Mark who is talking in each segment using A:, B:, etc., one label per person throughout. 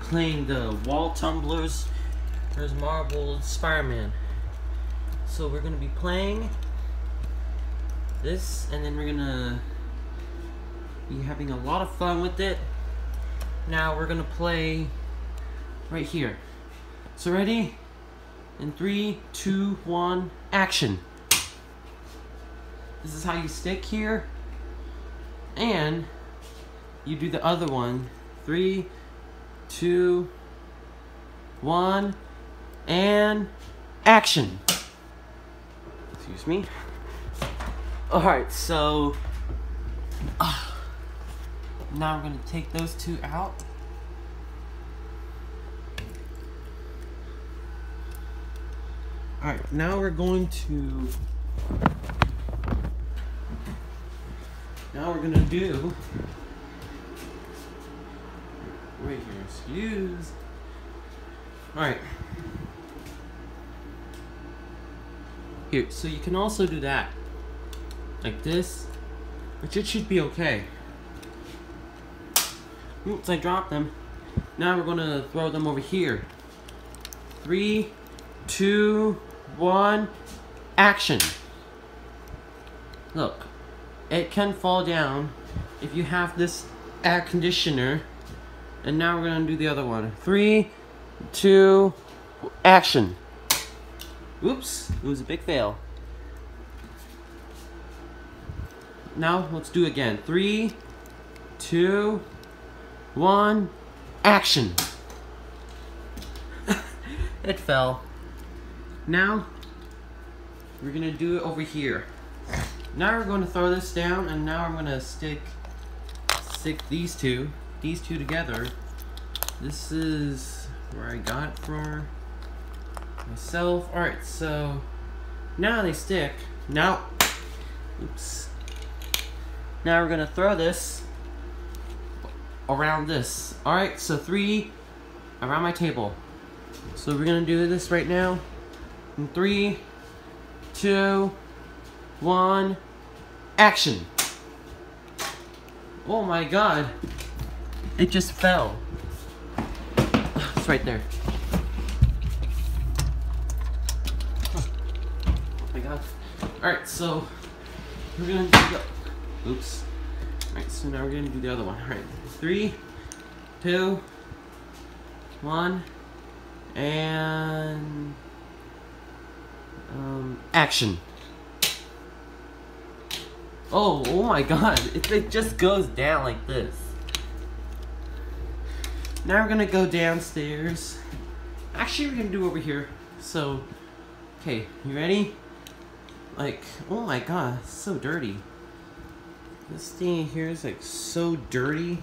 A: playing the wall tumblers. There's Marvel Spider-Man. So we're gonna be playing this, and then we're gonna be having a lot of fun with it. Now we're gonna play right here. So ready? In three, two, one, action. This is how you stick here. And you do the other one. Three, two, one, and action. Excuse me. Alright, so uh, now we're gonna take those two out. Alright, now we're going to now we're gonna do right here, excuse. Alright. Here, so you can also do that. Like this. Which it should be okay. Oops, I dropped them. Now we're gonna throw them over here. Three, two, one, action. Look, it can fall down if you have this air conditioner. And now we're gonna do the other one. Three, two, action. Oops, it was a big fail. Now let's do it again. Three, two, one, action. it fell. Now, we're gonna do it over here. Now we're gonna throw this down and now I'm gonna stick, stick these two, these two together. This is where I got it for myself. Alright, so now they stick. Now, oops. Now we're gonna throw this around this. Alright, so three around my table. So we're gonna do this right now. In three, two, one, action. Oh my god. It just fell. It's right there. Oh my god. Alright, so we're gonna do the oops. Alright, so now we're gonna do the other one. Alright. Three, two, one, and um, action. Oh, oh my god, it, it just goes down like this. Now we're gonna go downstairs. Actually, we're gonna do over here. So, okay, you ready? Like, oh my god, so dirty. This thing here is like so dirty.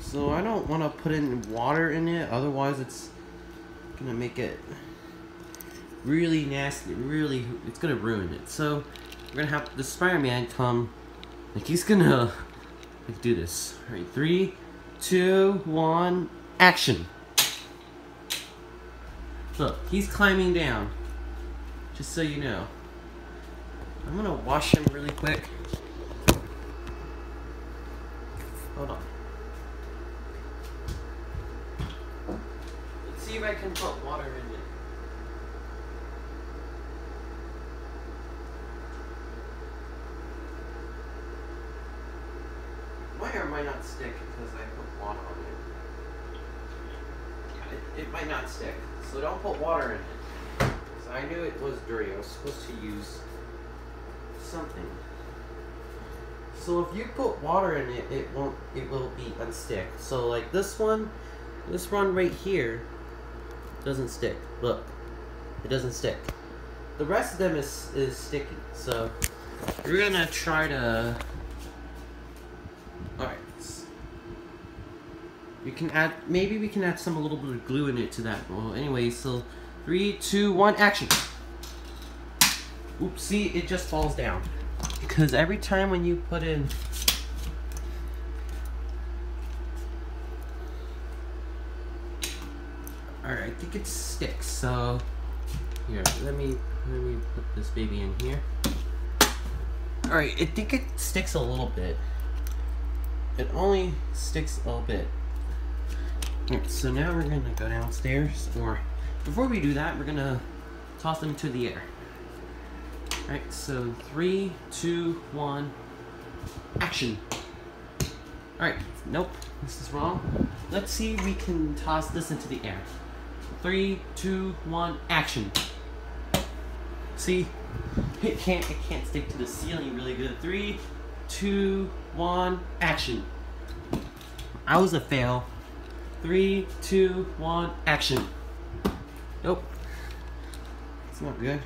A: So I don't want to put in water in it, otherwise it's gonna make it really nasty, really, it's gonna ruin it. So we're gonna have the Spider-Man come, like he's gonna like, do this. All right, three, two, one, action. Look, he's climbing down, just so you know. I'm gonna wash him really quick. Hold on. Let's see if I can put water in it. Might or might not stick because I put water on it. Might not stick, so don't put water in it. So I knew it was dirty. I was supposed to use something. So if you put water in it, it won't. It will be unstick. So like this one, this one right here, doesn't stick. Look, it doesn't stick. The rest of them is is sticky. So we're gonna try to. All right. We can add. Maybe we can add some a little bit of glue in it to that. Well, anyway, so three, two, one, action. Oops! See, it just falls down. Because every time when you put in Alright, I think it sticks, so here, let me let me put this baby in here. Alright, I think it sticks a little bit. It only sticks a little bit. So now we're gonna go downstairs, or before we do that, we're gonna toss them to the air. Alright, so three, two, one, action. Alright, nope, this is wrong. Let's see if we can toss this into the air. Three, two, one, action. See, it can't it can't stick to the ceiling really good. Three, two, one, action. I was a fail. Three, two, one, action. Nope. It's not good.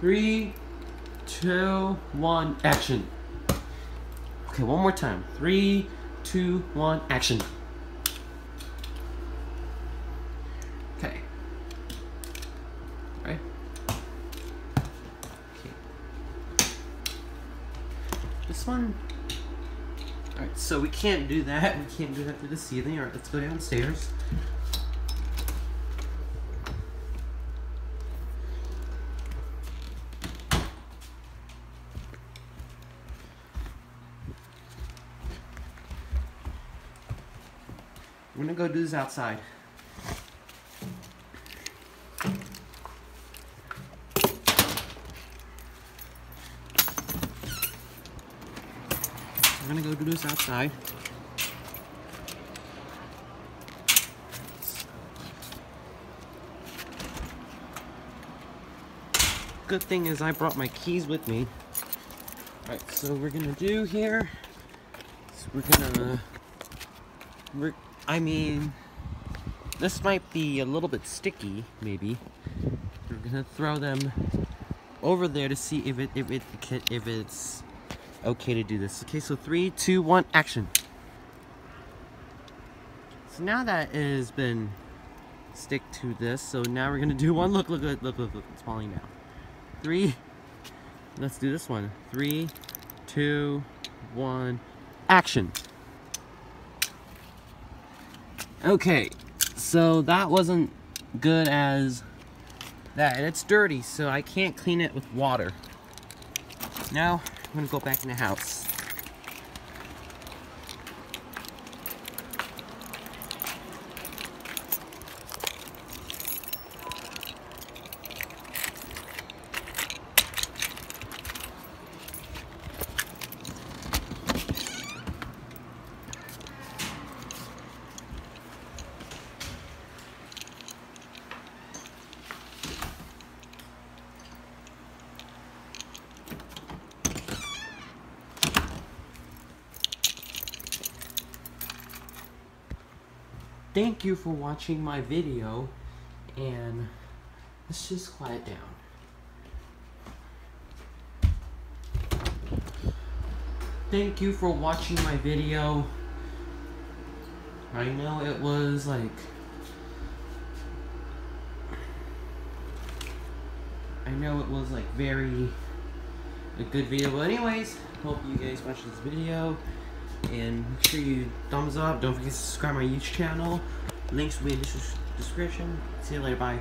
A: Three, two, one, action. Okay, one more time. Three, two, one, action. Okay. Right? Okay. This one. Alright, so we can't do that. We can't do that through the ceiling. Alright, let's go downstairs. We're gonna go do this outside. We're gonna go do this outside. Good thing is I brought my keys with me. Alright, so we're gonna do here. So we're gonna we're I mean, this might be a little bit sticky, maybe. We're gonna throw them over there to see if it if it if it's okay to do this. Okay, so three, two, one, action. So now that has been stick to this, so now we're gonna do one. Look, look, look, look, look, look it's falling down. Three. Let's do this one. Three, two, one, action. Okay, so that wasn't good as that. And it's dirty, so I can't clean it with water. Now, I'm gonna go back in the house. Thank you for watching my video, and let's just quiet down. Thank you for watching my video. I know it was like I know it was like very a good video, but anyways, hope you guys watch this video and make sure you thumbs up. Don't forget to subscribe my YouTube channel. Links will be in the description. See you later. Bye.